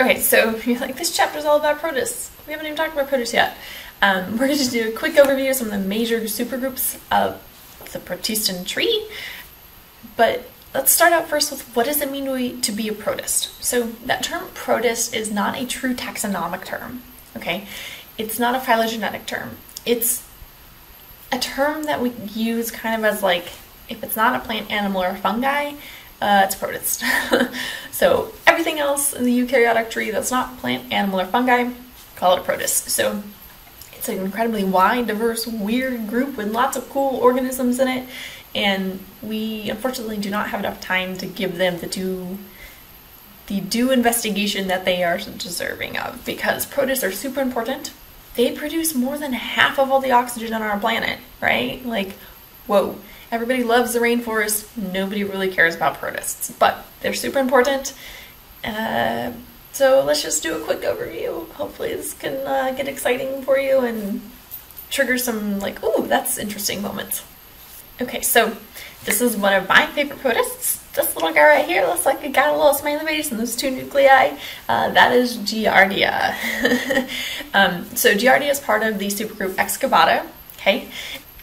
Okay, so you're like, this chapter is all about protists. We haven't even talked about protists yet. Um, we're going to do a quick overview of some of the major supergroups of the Protistan tree. But let's start out first with what does it mean to, to be a protist? So that term protist is not a true taxonomic term, okay? It's not a phylogenetic term. It's a term that we use kind of as like, if it's not a plant, animal, or fungi, uh, it's protist. so everything else in the eukaryotic tree that's not plant, animal, or fungi, call it a protist. So it's an incredibly wide, diverse, weird group with lots of cool organisms in it, and we unfortunately do not have enough time to give them the due the due investigation that they are deserving of because protists are super important. They produce more than half of all the oxygen on our planet, right? Like, whoa. Everybody loves the rainforest. Nobody really cares about protists, but they're super important. Uh, so let's just do a quick overview. Hopefully this can uh, get exciting for you and trigger some like, ooh, that's interesting moments. Okay, so this is one of my favorite protists. This little guy right here looks like it got a little smiley face and those two nuclei. Uh, that is Giardia. um, so Giardia is part of the supergroup Excavata. Okay,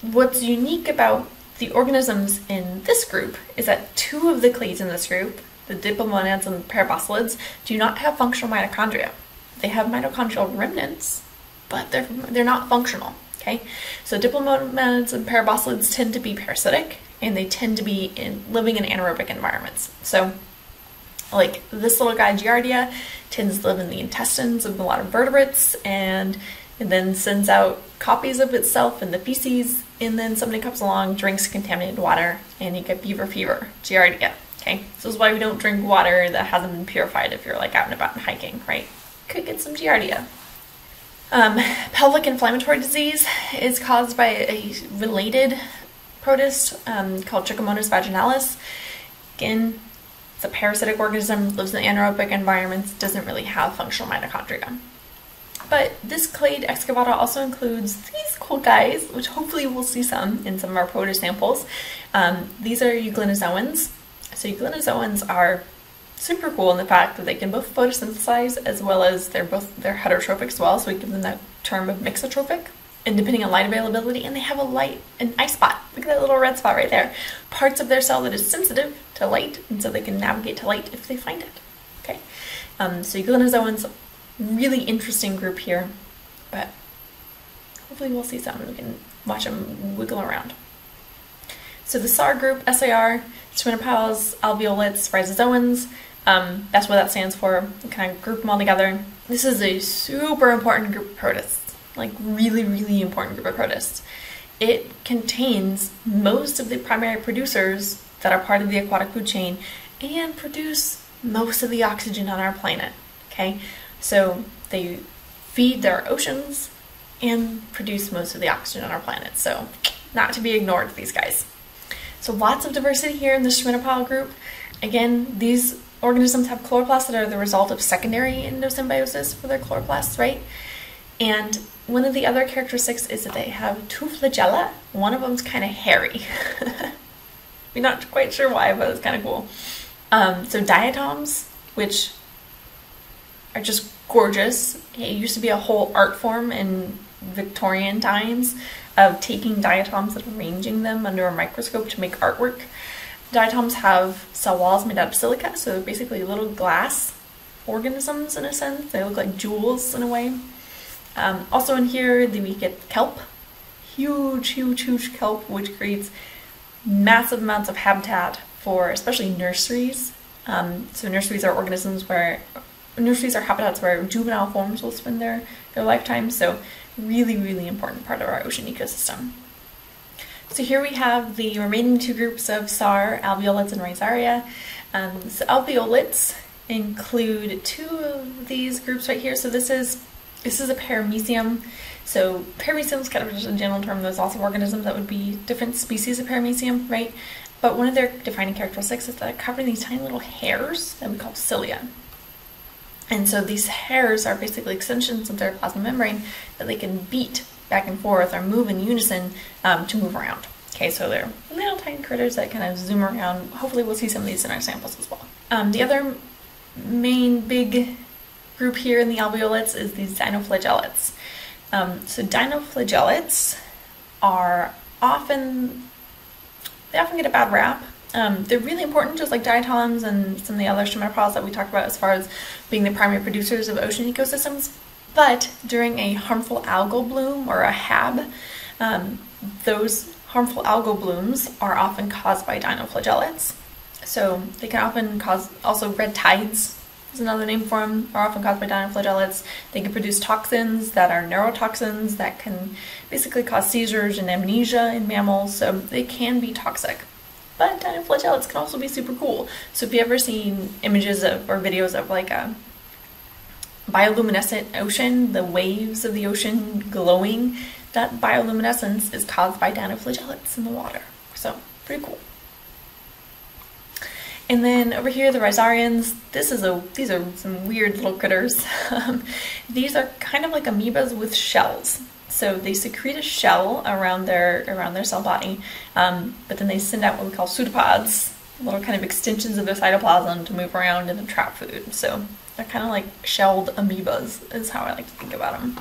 what's unique about the organisms in this group is that two of the clades in this group, the diplomonads and parabasalids, do not have functional mitochondria. They have mitochondrial remnants, but they're, they're not functional. Okay, so diplomonads and parabasalids tend to be parasitic and they tend to be in, living in anaerobic environments. So, like this little guy, Giardia, tends to live in the intestines of a lot of vertebrates and it then sends out copies of itself in the feces, and then somebody comes along, drinks contaminated water, and you get beaver fever, Giardia. Okay, this is why we don't drink water that hasn't been purified if you're like out and about and hiking, right? Could get some Giardia. Um, pelvic inflammatory disease is caused by a related protist um, called Trichomonas vaginalis. Again, it's a parasitic organism, lives in anaerobic environments, doesn't really have functional mitochondria. But this clade excavata also includes these cool guys, which hopefully we'll see some in some of our protist samples. Um, these are euglenozoans. So euglenozoans are super cool in the fact that they can both photosynthesize as well as they're both they're heterotrophic as well, so we give them that term of mixotrophic. And depending on light availability, and they have a light, an eye spot. Look at that little red spot right there. Parts of their cell that is sensitive to light, and so they can navigate to light if they find it. Okay, um, so euglenozoans really interesting group here, but hopefully we'll see some and we can watch them wiggle around. So the SAR group, SAR, Stramenopiles, alveolates, rhizozoans, um, that's what that stands for. We kind of group them all together. This is a super important group of protists, like really, really important group of protists. It contains most of the primary producers that are part of the aquatic food chain and produce most of the oxygen on our planet. Okay, so they feed their oceans and produce most of the oxygen on our planet. So not to be ignored, these guys. So lots of diversity here in the Stramenopile group. Again, these organisms have chloroplasts that are the result of secondary endosymbiosis for their chloroplasts, right? And one of the other characteristics is that they have two flagella. One of them's kind of hairy. We're not quite sure why, but it's kind of cool. Um, so diatoms, which are just gorgeous. It used to be a whole art form in Victorian times of taking diatoms and arranging them under a microscope to make artwork. Diatoms have cell walls made out of silica, so they're basically little glass organisms in a sense. They look like jewels in a way. Um, also in here, we get kelp. Huge, huge, huge kelp, which creates massive amounts of habitat for especially nurseries. Um, so nurseries are organisms where nurseries are habitats where juvenile forms will spend their, their lifetime, so really, really important part of our ocean ecosystem. So here we have the remaining two groups of SAR, alveolates and rhizaria. Um, so alveolates include two of these groups right here. So this is this is a paramecium. So paramecium is kind of just a general term. There's also organisms that would be different species of paramecium, right? But one of their defining characteristics is that it covers these tiny little hairs that we call cilia. And so these hairs are basically extensions of their plasma membrane that they can beat back and forth or move in unison um, to move around. Okay, so they're little tiny critters that kind of zoom around. Hopefully we'll see some of these in our samples as well. Um, the other main big group here in the alveolates is these dinoflagellates. Um, so dinoflagellates are often, they often get a bad rap. Um, they're really important, just like diatoms and some of the other stramenopiles that we talked about as far as being the primary producers of ocean ecosystems. But during a harmful algal bloom or a HAB, um, those harmful algal blooms are often caused by dinoflagellates. So they can often cause also red tides is another name for them, are often caused by dinoflagellates. They can produce toxins that are neurotoxins that can basically cause seizures and amnesia in mammals, so they can be toxic. But dinoflagellates can also be super cool. So if you've ever seen images of or videos of like a bioluminescent ocean, the waves of the ocean glowing, that bioluminescence is caused by dinoflagellates in the water. So pretty cool. And then over here, the rhizarians, this is a, these are some weird little critters. Um, these are kind of like amoebas with shells. So they secrete a shell around their, around their cell body, um, but then they send out what we call pseudopods, little kind of extensions of their cytoplasm to move around and trap food. So they're kind of like shelled amoebas is how I like to think about them.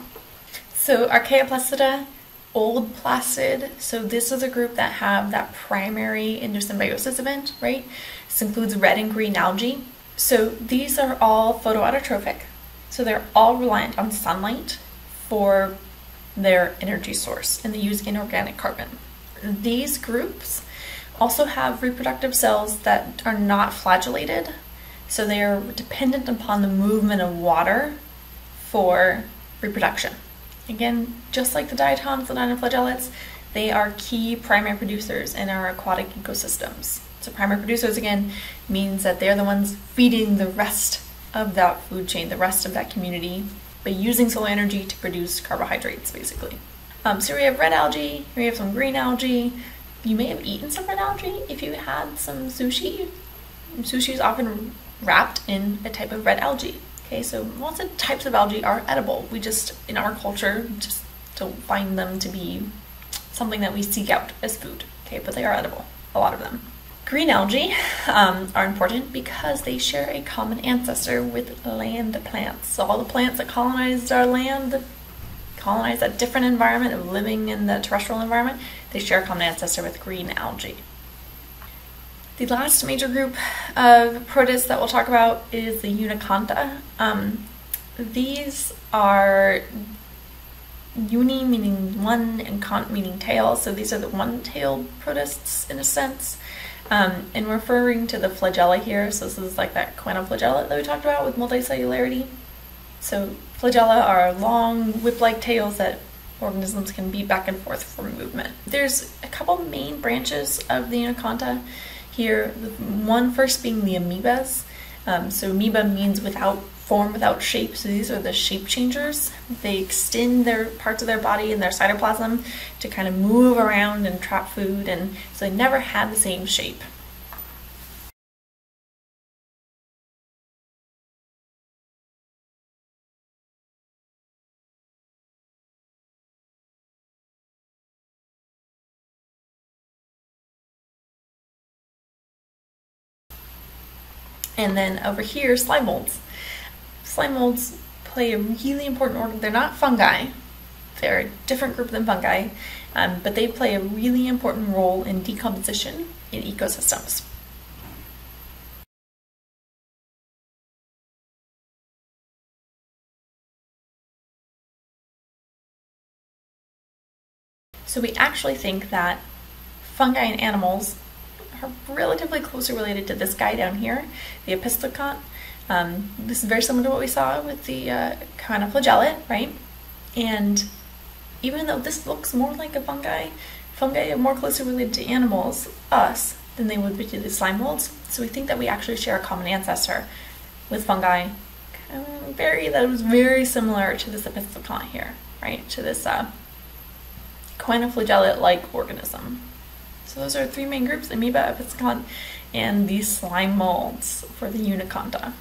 So Archaeoplastida, old plastid. So this is a group that have that primary endosymbiosis event, right? This includes red and green algae. So these are all photoautotrophic. So they're all reliant on sunlight for their energy source and they use inorganic carbon. These groups also have reproductive cells that are not flagellated. So they are dependent upon the movement of water for reproduction. Again, just like the diatoms and dinoflagellates, they are key primary producers in our aquatic ecosystems. So primary producers again means that they're the ones feeding the rest of that food chain, the rest of that community, by using solar energy to produce carbohydrates, basically. Um, so we have red algae, we have some green algae. You may have eaten some red algae if you had some sushi. Sushi is often wrapped in a type of red algae. Okay, so lots of types of algae are edible. We just, in our culture, just don't find them to be something that we seek out as food. Okay, but they are edible, a lot of them. Green algae um, are important because they share a common ancestor with land plants. So all the plants that colonized our land, colonized a different environment of living in the terrestrial environment, they share a common ancestor with green algae. The last major group of protists that we'll talk about is the Unikonta. Um, these are uni meaning one and cont meaning tail, so these are the one-tailed protists in a sense. Um, and referring to the flagella here, so this is like that flagella that we talked about with multicellularity. So flagella are long whip-like tails that organisms can beat back and forth for movement. There's a couple main branches of the Unikonta here. One first being the amoebas. Um, so amoeba means without form, without shape. So these are the shape changers. They extend their parts of their body and their cytoplasm to kind of move around and trap food, and so they never had the same shape. And then over here, slime molds. Slime molds play a really important role. They're not fungi. They're a different group than fungi, um, but they play a really important role in decomposition in ecosystems. So we actually think that fungi and animals are relatively closely related to this guy down here, the Opisthokont. Um, this is very similar to what we saw with the uh, right? And even though this looks more like a fungi, fungi are more closely related to animals, us, than they would be to the slime molds. So we think that we actually share a common ancestor with fungi, very that was very similar to this Opisthokont here, right? To this uh, like organism. So those are three main groups, amoeba, Opisthokont, and these slime molds for the Unikonta.